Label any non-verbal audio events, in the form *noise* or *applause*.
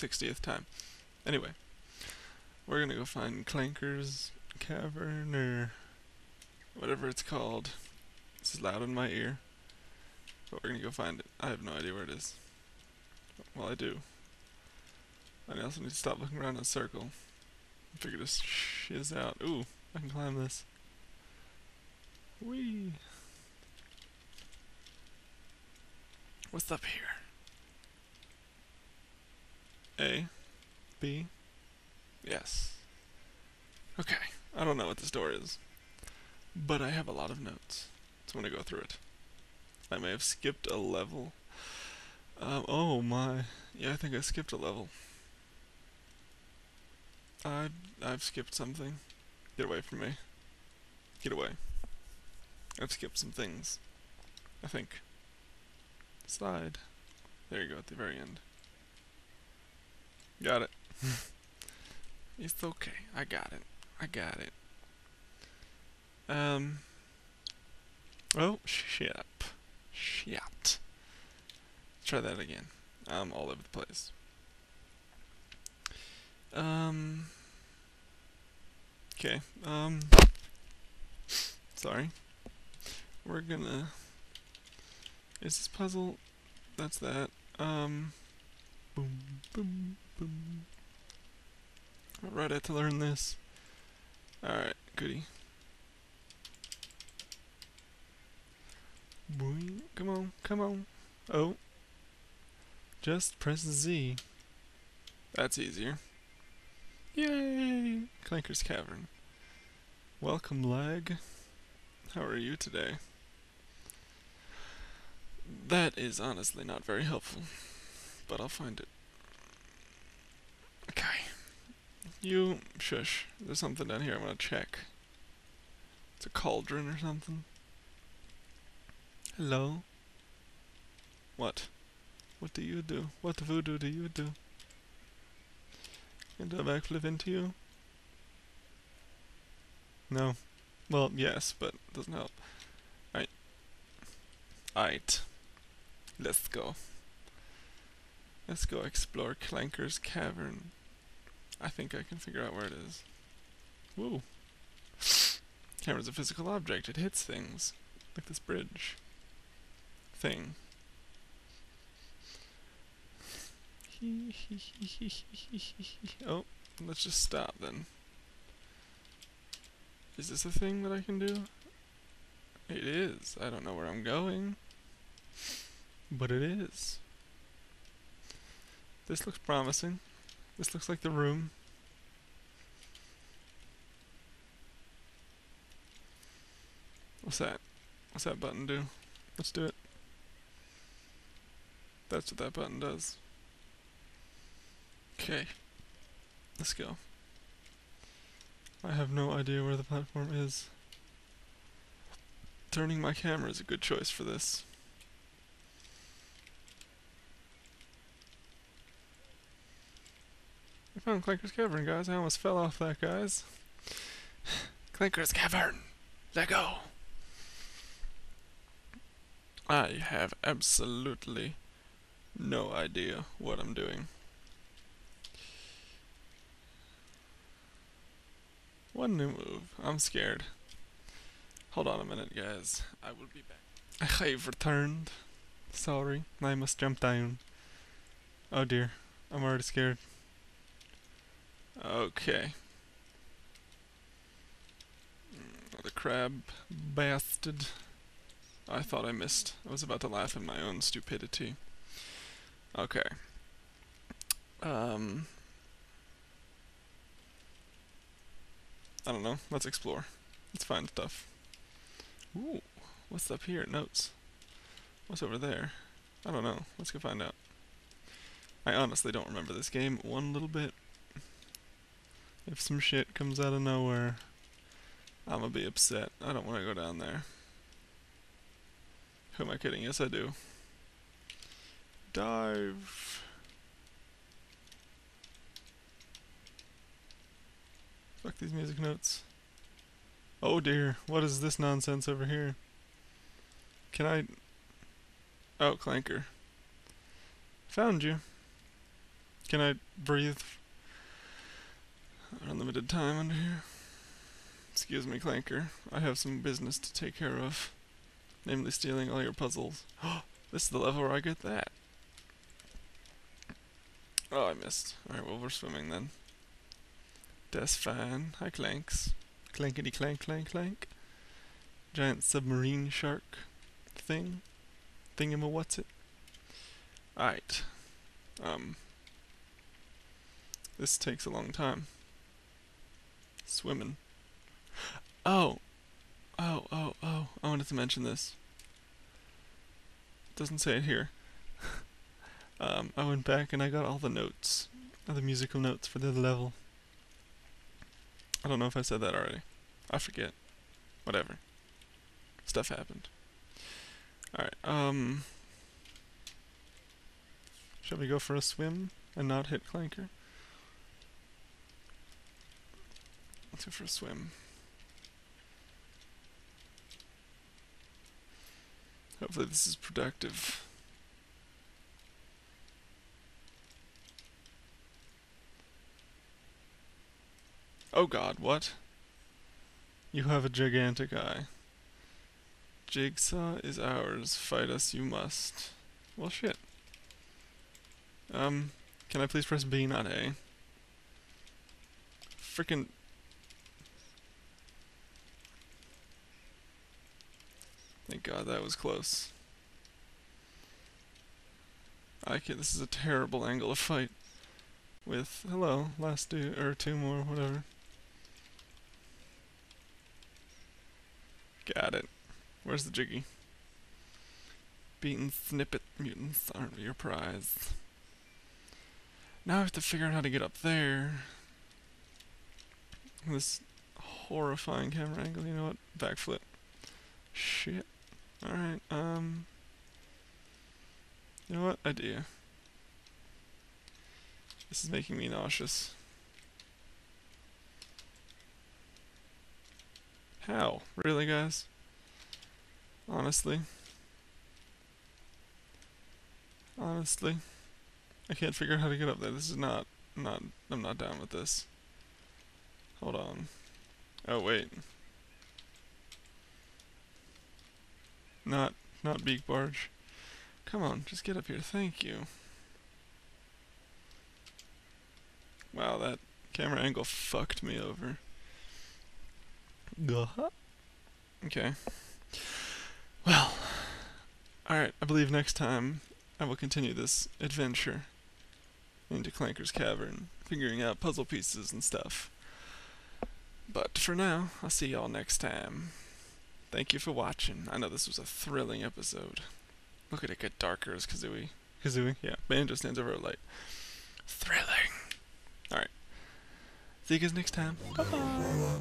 60th time. Anyway, we're gonna go find Clanker's Cavern or whatever it's called. This is loud in my ear. But we're gonna go find it. I have no idea where it is. Well, I do. I also need to stop looking around in a circle. Figure this shiz out. Ooh, I can climb this. Whee! What's up here? A? B? Yes. Okay, I don't know what this door is. But I have a lot of notes. So I'm gonna go through it. I may have skipped a level. Um, oh my. Yeah, I think I skipped a level. I, I've skipped something. Get away from me. Get away. I've skipped some things. I think. Slide. There you go, at the very end. Got it. it's okay. I got it. I got it. Um. Oh, shit. Shit. Try that again. I'm all over the place. Um. Okay. Um. Sorry. We're gonna. Is this puzzle? That's that. Um. Boom, boom, boom. Alright, I had to learn this. Alright, goody. Boing. Come on, come on. Oh. Just press Z. That's easier. Yay! Clanker's Cavern. Welcome, lag. How are you today? That is honestly not very helpful, but I'll find it. Okay. You, shush. There's something down here I want to check. It's a cauldron or something. Hello? What? What do you do? What voodoo do you do? Can I backflip into you? No. Well, yes, but it doesn't help. Right. Alright. Let's go. Let's go explore Clanker's Cavern. I think I can figure out where it is. Woo. Camera's a physical object. It hits things. Like this bridge. Thing. *laughs* oh, let's just stop then. Is this a thing that I can do? It is. I don't know where I'm going. But it is. This looks promising. This looks like the room. What's that? What's that button do? Let's do it. That's what that button does. Okay. Let's go. I have no idea where the platform is. Turning my camera is a good choice for this. Oh, I found Clanker's Cavern, guys. I almost fell off that, guys. *sighs* Clanker's Cavern! Let go! I have absolutely no idea what I'm doing. One new move. I'm scared. Hold on a minute, guys. I will be back. I have returned. Sorry, I must jump down. Oh dear, I'm already scared. Okay. The crab bastard. I thought I missed. I was about to laugh at my own stupidity. Okay. Um. I don't know. Let's explore. Let's find stuff. Ooh, what's up here? Notes. What's over there? I don't know. Let's go find out. I honestly don't remember this game one little bit. If some shit comes out of nowhere, I'm gonna be upset. I don't want to go down there. Who am I kidding? Yes, I do. Dive. Fuck these music notes. Oh dear, what is this nonsense over here? Can I... Oh, Clanker. Found you. Can I breathe? Unlimited time under here. Excuse me, Clanker. I have some business to take care of. Namely stealing all your puzzles. *gasps* this is the level where I get that. Oh, I missed. Alright, well, we're swimming then. That's fine. Hi, Clanks. Clankety clank, clank, clank. Giant submarine shark thing. Thingama what's it? Alright. Um. This takes a long time. Swimming. Oh! Oh, oh, oh. I wanted to mention this. doesn't say it here. *laughs* um, I went back and I got all the notes. All the musical notes for the level. I don't know if I said that already. I forget. Whatever. Stuff happened. Alright, um... Shall we go for a swim and not hit Clanker? Let's for swim. Hopefully this is productive. Oh god, what? You have a gigantic eye. Jigsaw is ours. Fight us you must. Well, shit. Um, can I please press B, not A? Frickin' Thank God that was close. I can this is a terrible angle of fight. With hello, last two or two more, whatever. Got it. Where's the jiggy? Beaten snippet mutants aren't your prize. Now I have to figure out how to get up there. This horrifying camera angle, you know what? Backflip. Shit. Alright, um... You know what? Idea. This is making me nauseous. How? Really, guys? Honestly? Honestly? I can't figure out how to get up there. This is not... not... I'm not down with this. Hold on. Oh, wait. Not, not beak barge. Come on, just get up here. Thank you. Wow, that camera angle fucked me over. Okay. Well, alright, I believe next time I will continue this adventure into Clanker's Cavern, figuring out puzzle pieces and stuff. But for now, I'll see y'all next time. Thank you for watching. I know this was a thrilling episode. Look at it get darker as Kazooie. Kazooie? Yeah. Banjo stands over a light. Thrilling. Alright. See you guys next time. Bye-bye.